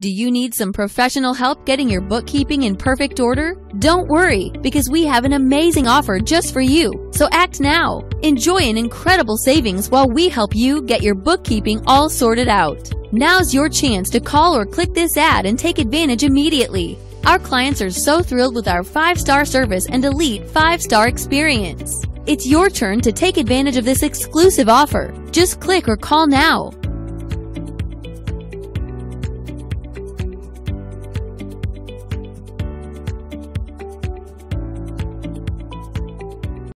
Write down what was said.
Do you need some professional help getting your bookkeeping in perfect order? Don't worry, because we have an amazing offer just for you. So act now. Enjoy an incredible savings while we help you get your bookkeeping all sorted out. Now's your chance to call or click this ad and take advantage immediately. Our clients are so thrilled with our 5-star service and elite 5-star experience. It's your turn to take advantage of this exclusive offer. Just click or call now.